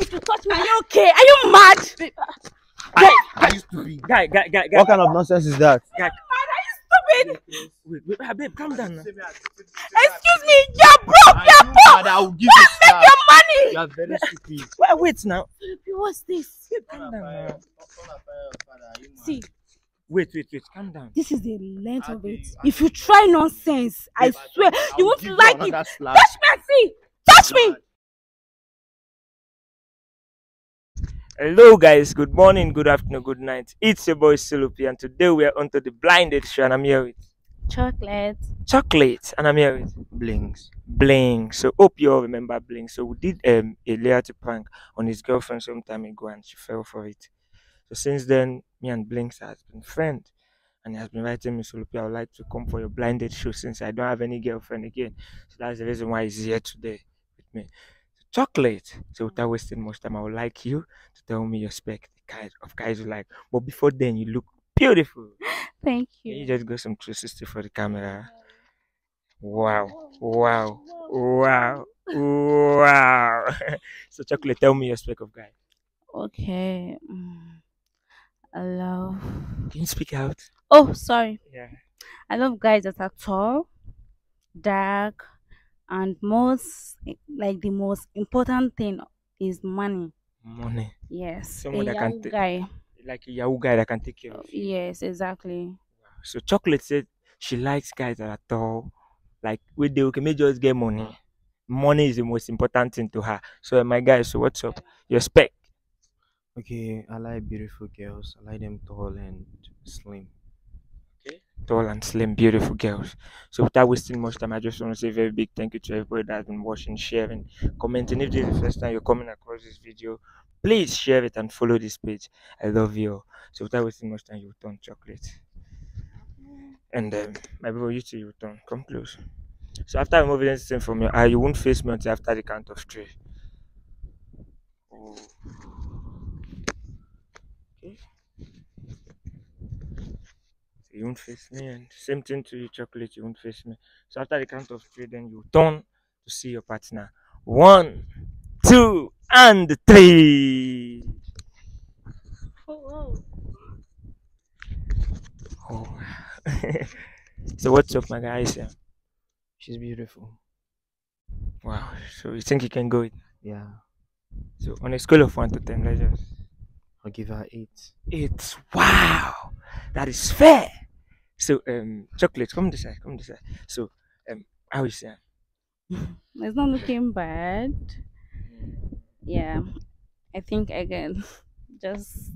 If you touch me, are you okay? Are you mad? Are you stupid? Guy, guy, guy, guy. What kind of nonsense is that? Stupid. Wait, wait, ah, babe, calm down now. Excuse me, you're broke. You're broke. I will give you slap. Your money. You are very stupid. Wait, wait now. What's this? Calm down now. See, Wait, wait, wait. Calm down. this is the length of it. If you try nonsense, I swear you won't like it. Touch me, see. Touch me. Hello, guys. Good morning, good afternoon, good night. It's your boy Solo P, and today we are onto the blinded show, and I'm here with Chocolate. Chocolate, and I'm here with Blinks. Bling. So hope you all remember Bling. So we did um, a reality prank on his girlfriend some time ago, and she fell for it. So since then, me and Blinks has been friends, and he has been writing me, Solo P, I would like to come for your blinded show since I don't have any girlfriend again. So that's the reason why he's here today with me. Chocolate. So without wasting much time, I would like you to tell me your spec kind of guys you like. But before then, you look beautiful. Thank Can you you. just go some 360 for the camera? Wow, wow, wow, wow. so, Chocolate, tell me your spec of guy. Okay. mm, I love. Can you speak out? Oh, sorry. Yeah. I love guys that are tall, dark, and most like the most important thing is money. Money. Yes, Someone a that can young guy. Like a Yahoo guy that can take care of you. Yes, exactly. So, Chocolate said she likes guys that are tall. Like, we the okay, may just get money. Money is the most important thing to her. So, eh, my guy, so what's up? Your spec. Okay, I like beautiful girls. I like them tall and slim. Tall and slim, beautiful girls. So without wasting much time, I just want to say a very big thank you to everybody that's been watching, sharing, commenting. If this is the first time you're coming across this video, please share it and follow this page. I love you all. So without wasting much time, you turn chocolate. And um, my brother, you too, you turn. Come close. So after i removing anything from your eye, you won't face me until after the count of three. Oh. Okay. You won't face me, and same thing to you, chocolate. You won't face me. So after the count of three, then you turn to see your partner. One, two, and three. Oh, Oh. so what's up, my guys? She's beautiful. Wow. So you think you can go? It? Yeah. So on a scale of one to ten, let's just I'll give her eight. It's wow. That is fair. So um, chocolate, come this side, come this side. So um, how is it? it's not looking bad. Yeah, I think I can just.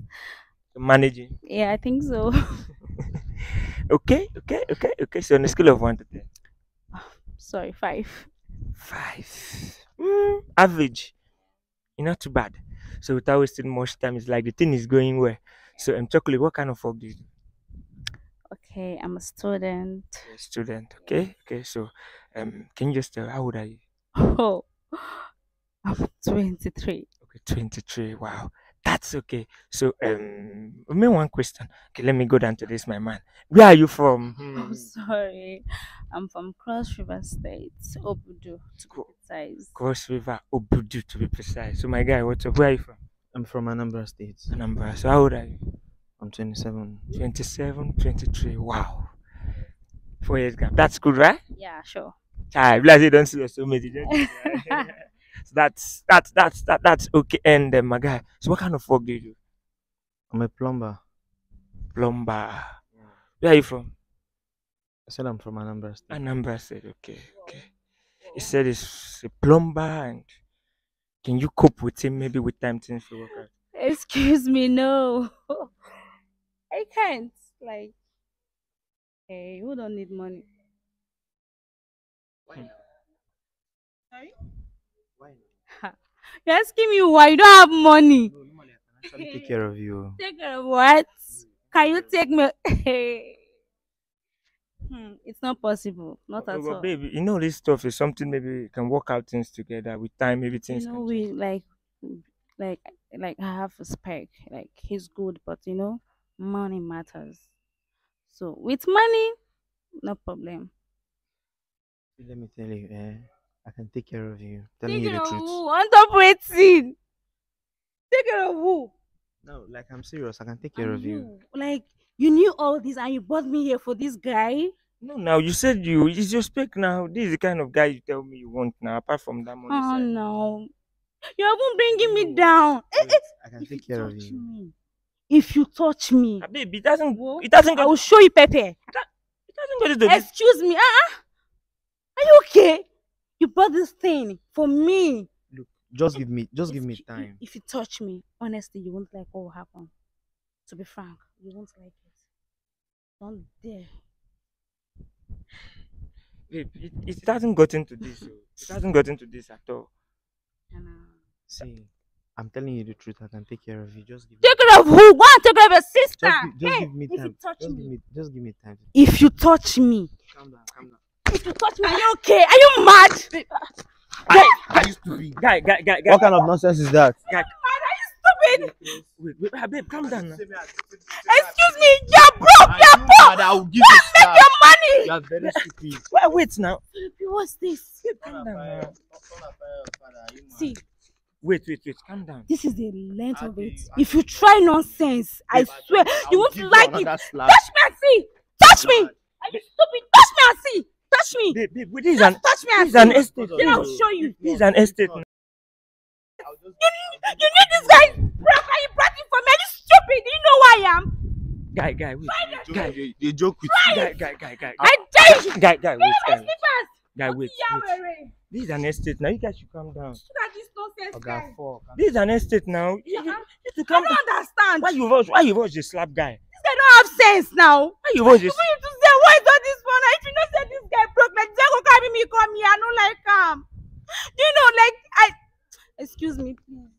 Managing. Yeah, I think so. Okay, okay, okay, okay. So on a scale of one to ten. Sorry, five. Five. Mm, average. You're not too bad. So without wasting much time, it's like the thing is going well. So um, chocolate, what kind of work do you do? Okay, I'm a student. You're a student, okay? Okay, so um, can you just tell how old are you? Oh, I'm 23. Okay, 23. Wow. That's okay. So um me one question. Okay, let me go down to this, my man. Where are you from? I'm Hmm. sorry. I'm from Cross River State, Obudu, to be Cool. precise. Cross River Obudu to be precise. So my guy, what's up? Where are you from? I'm from Anambra State. Anambra. So how old are you? I'm 27. 27, 23. Wow. Four years gap. That's good, right? Yeah, sure. Child, bless you don't see your soulmate. you just- so that's that's that's that, that's okay. And uh, my guy, so what kind of work do you do? I'm a plumber. Plumber. Where are you from? I said I'm from Anambra State. Anambra said, okay, okay. He said he's a plumber and can you cope with him maybe with time things will work out? Excuse me, no. I can't. Like, hey, who don't need money? Sorry? Why? You're asking me why you don't have money. No, normally I can actually take care of you. Take care of what? Can you take me? hmm, it's not possible. Not But, at but all. baby, you know this stuff is something maybe you can work out things together with time, maybe things. you things know can we like like like i have a spec like he's good but you know money matters so with money no problem Let me tell you, eh, I can take care of you. Tell me Thinking the of truth. who? on top waiting Take care of who? No, like I'm serious. I can take care of you. Like you knew all this and you brought me here for this guy. No, now you said you. It's your spec now. This is the kind of guy you tell me you want now. Apart from that money Oh side. no. You're even bringing me down. Eh, Wait, eh, I can take care of you. me, if you touch me, Ah, babe, it doesn't. Wo, It doesn't go. I will show you Pepe. It doesn't go to this. Excuse me. Uh-uh. Are you okay? You bought this thing for me. Look, Just give me, just give If me you- time. If you touch me, honestly, you won't like what will happen. To be frank, you won't like it. Don't dare. Babe, it, it hasn't gotten to this. It hasn't gotten to this at all. And, uh, See, I'm telling you the truth. I can take care of you. Just give me. Take care of who? Go and take care of your sister. Just, gi- just Hey, give me if you touch Just me. give me, just give me time. If you touch me, Calm down, calm down. if you touch me, are you okay? Are you mad? Are you stupid? Guy, guy, guy, guy. What kind of nonsense is that? Mad? Are you stupid? Wait, wait, ah, babe, calm down now. Excuse me, you're broke. You're broke. I will give you slap. Your money. You are very stupid. Wait, wait now. What's this? Calm down now. See, Wait, wait, wait. Calm down. this is the length of it. If you try nonsense, I swear you won't like it. Touch me and see. Touch me. Are you stupid? Touch me and see. Touch me. Babe, babe, this is an, Just touch me this and is an see. estate. Then I'll show you. This is an estate. now. You knew this guy broke and you brought him for me. Are you stupid? Do you know who I am? Guy, guy, wait. Guy, They, they joke with guy, guy, guy, guy. I dare you. Guy, guy, wait, guy, slippers. guy, wait, Yeah, wait. wait. This is an estate now. You guys should calm down. Look at this nonsense Okay, guy. fuck. This is an estate now. You, Yeah. you, you to I calm down. don't understand. Why you rush? Why you rush the slap guy? This guy don't have sense now. Why you rush You this? want you to say why is all this one? If you know say this guy broke, like they go carry me come here. I don't like him. Do you know, like I excuse me, please.